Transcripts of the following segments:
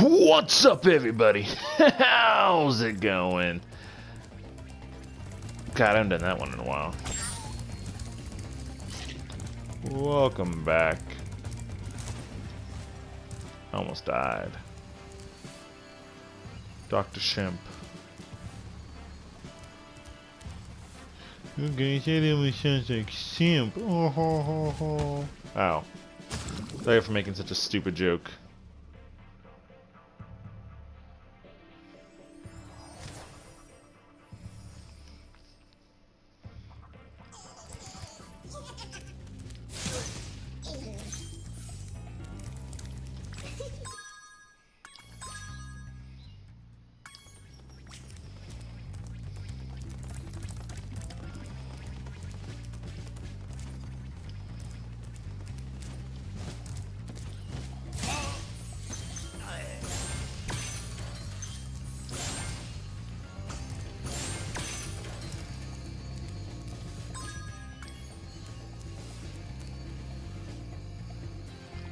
What's up, everybody? How's it going? God, I haven't done that one in a while. Welcome back. Almost died. Dr. Shemp. You guys said it was sounds like simp. Oh, ho, ho, ho. Ow. Sorry for making such a stupid joke.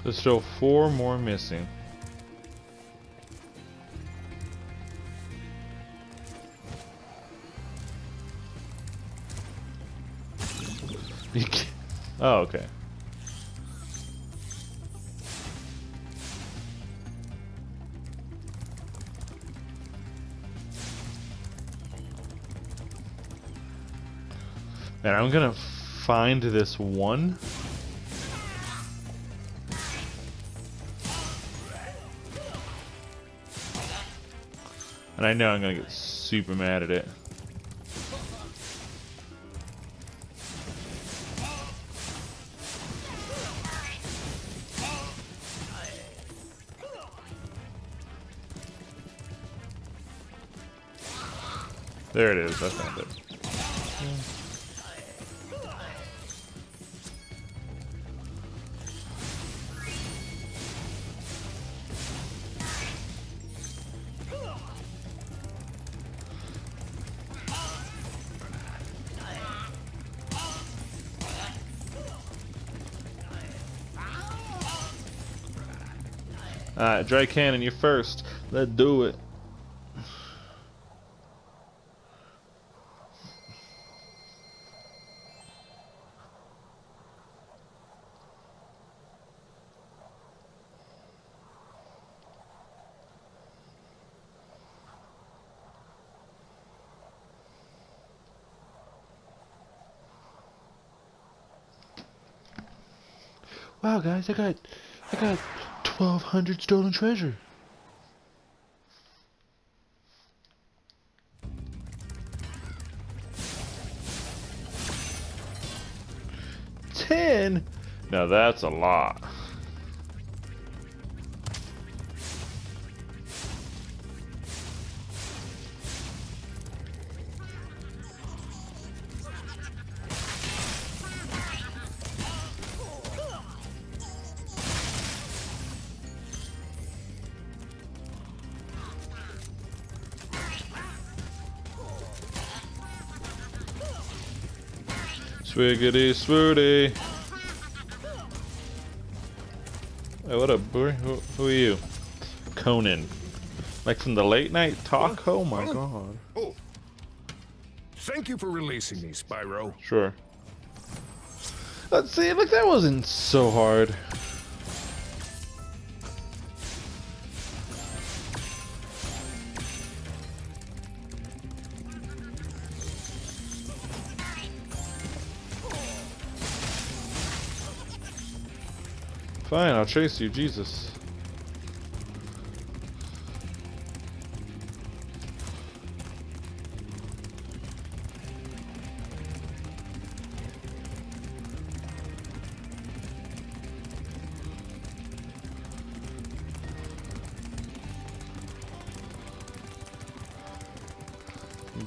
There's still four more missing. oh, okay. Man, I'm gonna find this one. I know I'm gonna get super mad at it. There it is, I found it. Alright, Dry Canyon, you're first. Let's do it. Wow, guys, I got, I got 1,200 stolen treasure. Ten? Now that's a lot. Swiggity swooty. Hey, what up, boy? Who, who, are you? Conan. Like from the late night talk? Oh my oh. god. Oh. Thank you for releasing me, Spyro. Sure. Let's see, look, that wasn't so hard. Fine, I'll chase you, Jesus.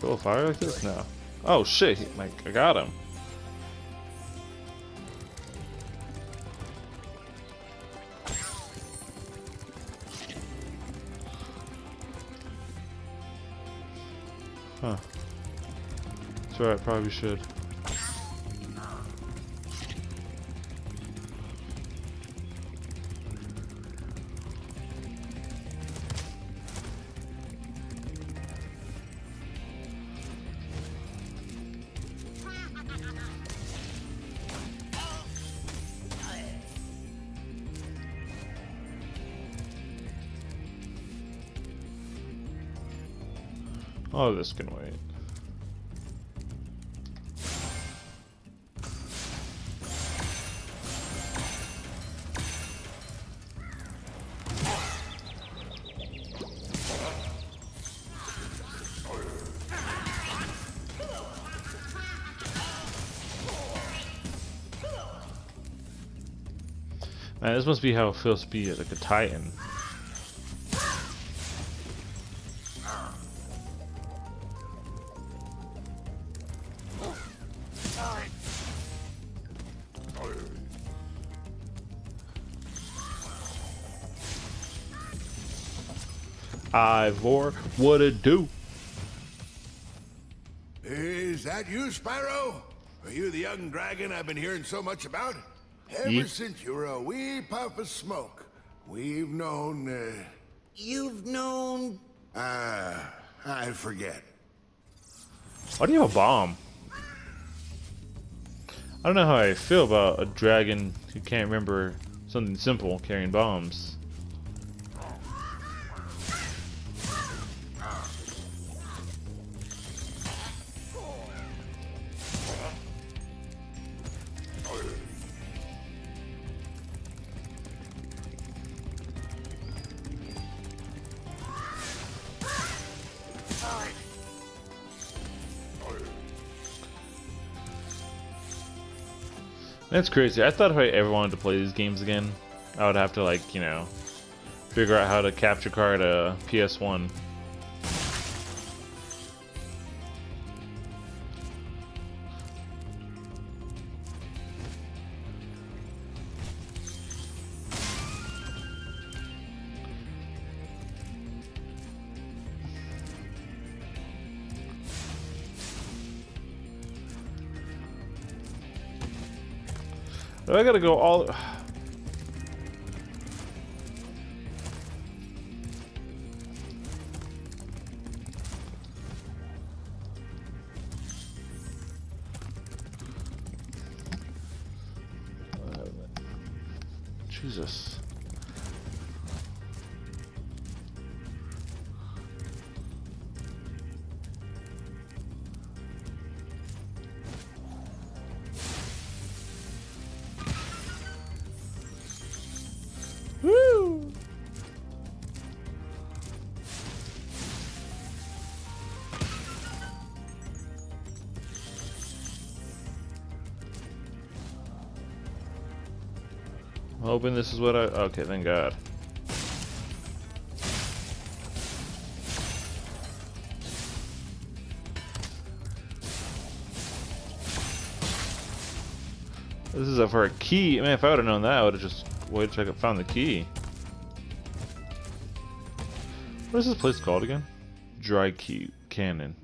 A fire like this? No. Oh shit, like, I got him. Huh. That's right, probably should. Oh, this can wait. Man, this must be how it feels to be like a titan. Ivor, what it do? Is that you, Spyro? Are you the young dragon I've been hearing so much about? Ever Ye- since you were a wee puff of smoke, we've known, uh... You've known... Uh, I forget. Why do you have a bomb? I don't know how I feel about a dragon who can't remember something simple carrying bombs. That's crazy. I thought if I ever wanted to play these games again, I would have to like, you know, figure out how to capture card uh, a PS1. Do I gotta go all. Hoping this is what I. Okay, thank God. This is for a key. I mean, if I would have known that, I would have just waited till I found the key. What is this place called again? Dry Key Cannon.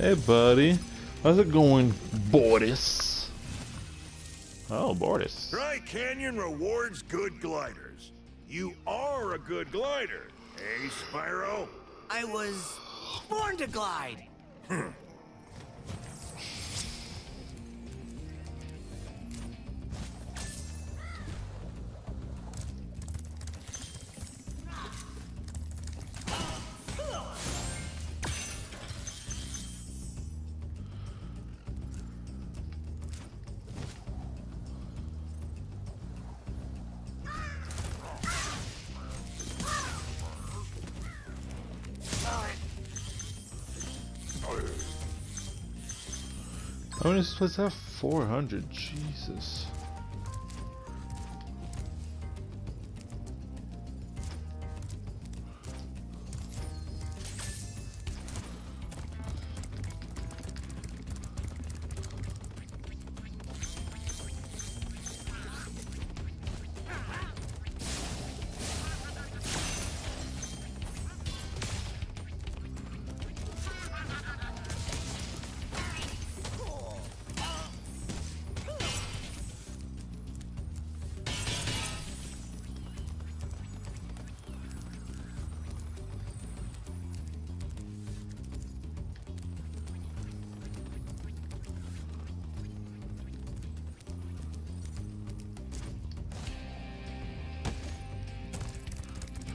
Hey, buddy. How's it going, Boris? Oh, Boris. Dry Canyon rewards good gliders. You are a good glider, eh, Spyro? I was born to glide. Many does this place have? 400. Jesus.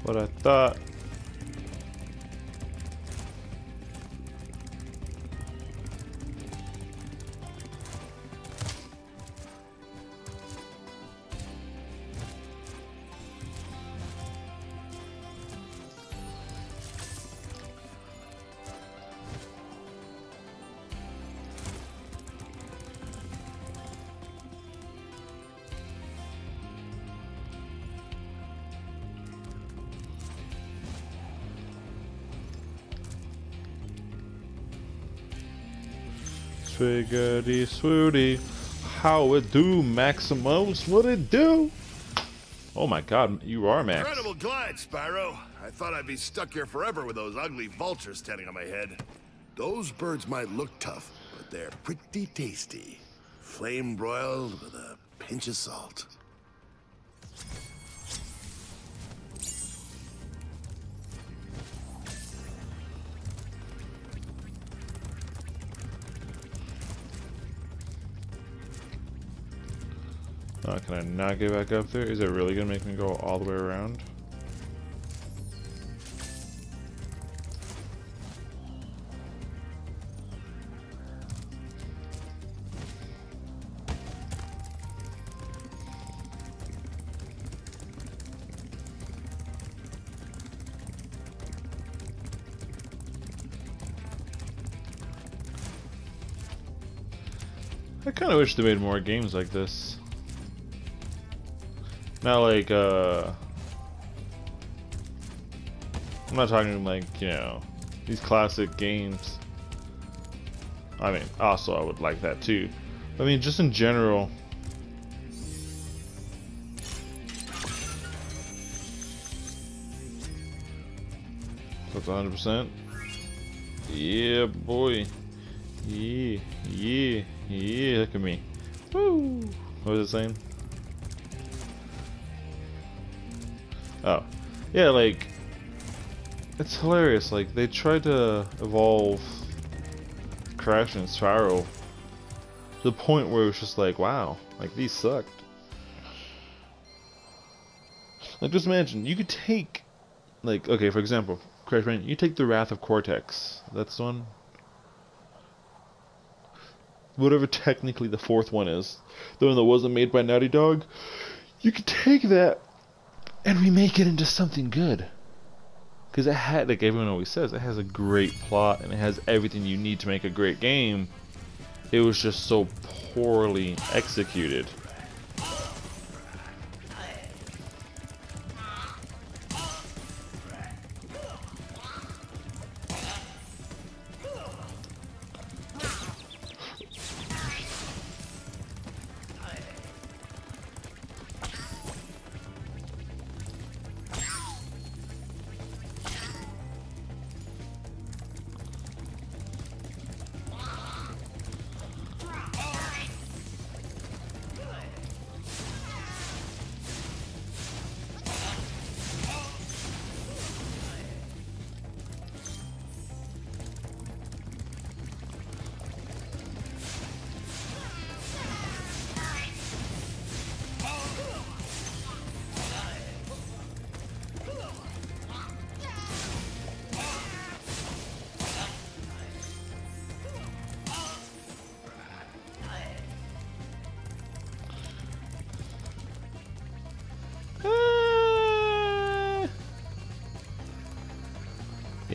What I thought. Swiggity swooty. How it do, Maximos? What it do? Oh my god, you are Max. Incredible glide, Spyro. I thought I'd be stuck here forever with those ugly vultures standing on my head. Those birds might look tough, but they're pretty tasty. Flame broiled with a pinch of salt. Oh, can I not get back up there? Is it really gonna make me go all the way around? I kind of wish they made more games like this. Not like, uh... I'm not talking like, you know, these classic games. I mean, also I would like that too. I mean, just in general. That's 100%. Yeah, boy. Yeah, yeah, yeah, look at me. Woo! What was it saying? Oh. Yeah, like, it's hilarious. Like, they tried to evolve Crash and Spyro to the point where it was just like, wow, like, these sucked. Like, just imagine, you could take, like, okay, for example, Crash Bandicoot, you take the Wrath of Cortex. That's one? Whatever technically the fourth one is. The one that wasn't made by Naughty Dog. You could take that and remake it into something good. Because it had, like everyone always says, it has a great plot and it has everything you need to make a great game. It was just so poorly executed.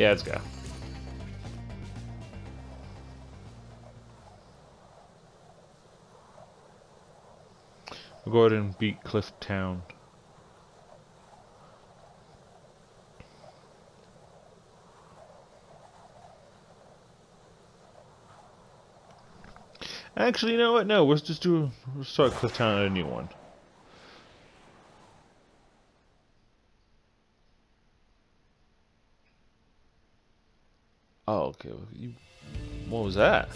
Yeah, let's go. We'll go ahead and beat Cliff Town. Actually, you know what? No, let's just do. Let's start Cliff Town at a new one. Okay. You, what was that?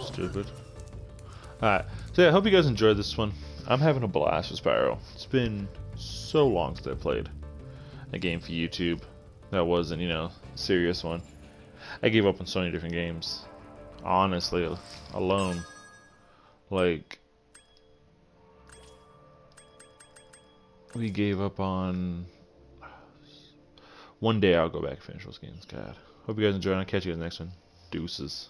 Stupid. Alright, so yeah, I hope you guys enjoyed this one. I'm having a blast with Spyro. It's been so long since I played a game for YouTube that wasn't, you know, serious one. I gave up on so many different games. Honestly, alone. Like, we gave up on. One day I'll go back and finish those games. God. Hope you guys enjoy, and I'll catch you guys next one. Deuces.